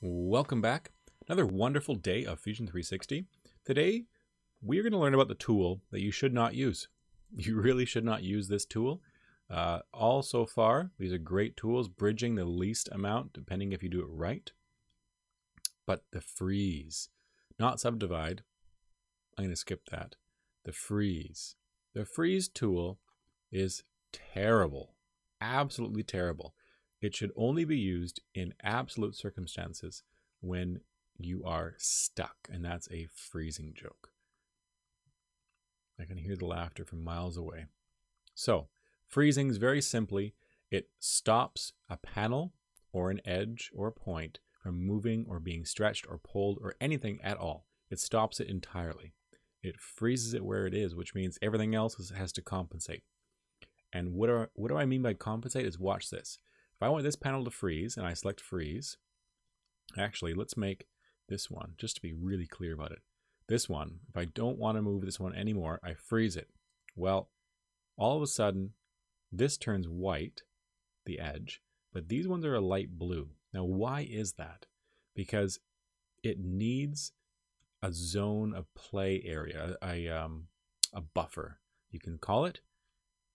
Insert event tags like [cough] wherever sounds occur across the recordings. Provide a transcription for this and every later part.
Welcome back. Another wonderful day of Fusion 360. Today, we are going to learn about the tool that you should not use. [laughs] You really should not use this tool. Uh, all so far, these are great tools, bridging the least amount, depending if you do it right. But the freeze, not subdivide, I'm going to skip that. The freeze. The freeze tool is terrible, absolutely terrible. It should only be used in absolute circumstances when you are stuck, and that's a freezing joke. I can hear the laughter from miles away. So, freezing is very simply it stops a panel or an edge or a point from moving or being stretched or pulled or anything at all. It stops it entirely. It freezes it where it is, which means everything else has to compensate. And what I, what do I mean by compensate is watch this. If I want this panel to freeze and I select freeze, actually let's make this one just to be really clear about it. This one, if I don't want to move this one anymore, I freeze it. Well, all of a sudden, this turns white, the edge, but these ones are a light blue. Now, why is that? Because it needs a zone of play area, a, um, a buffer, you can call it.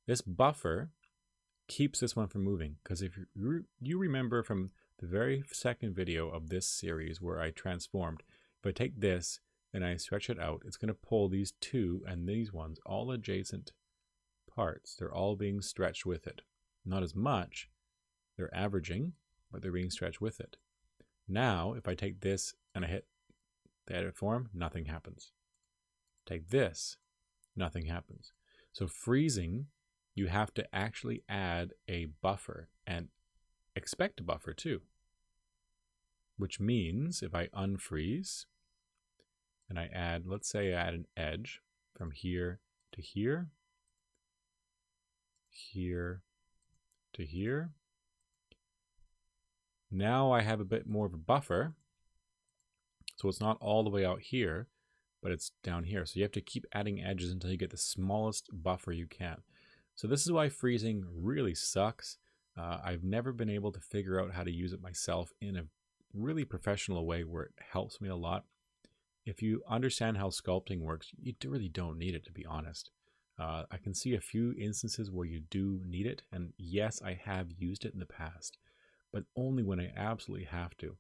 This buffer keeps this one from moving. Because if you, you remember from the very second video of this series where I transformed, if I take this and I stretch it out, it's going to pull these two and these ones, all adjacent parts. They're all being stretched with it. Not as much, they're averaging, but they're being stretched with it. Now, if I take this and I hit the edit form, nothing happens. Take this, nothing happens. So freezing you have to actually add a buffer and expect a buffer too. Which means if I unfreeze and I add, let's say I add an edge from here to here, here to here. Now I have a bit more of a buffer. So it's not all the way out here, but it's down here. So you have to keep adding edges until you get the smallest buffer you can. So this is why freezing really sucks. Uh, I've never been able to figure out how to use it myself in a really professional way where it helps me a lot. If you understand how sculpting works, you really don't need it to be honest. Uh, I can see a few instances where you do need it, and yes, I have used it in the past, but only when I absolutely have to.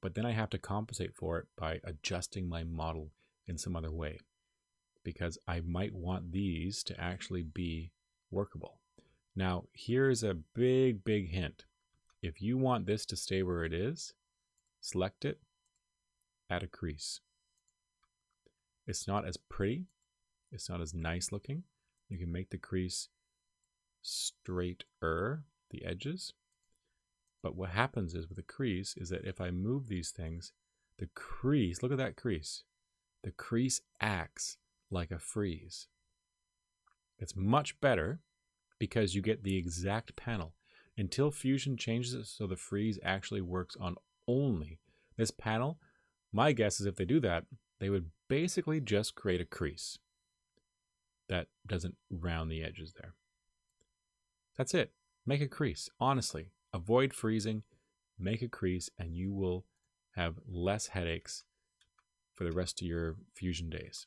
But then I have to compensate for it by adjusting my model in some other way, because I might want these to actually be workable. Now, here's a big, big hint. If you want this to stay where it is, select it, add a crease. It's not as pretty, it's not as nice looking. You can make the crease straighter, the edges. But what happens is with a crease is that if I move these things, the crease, look at that crease. The crease acts like a freeze. It's much better because you get the exact panel. Until Fusion changes it so the freeze actually works on only this panel, my guess is if they do that, they would basically just create a crease that doesn't round the edges there. That's it. Make a crease. Honestly, avoid freezing, make a crease, and you will have less headaches for the rest of your Fusion days.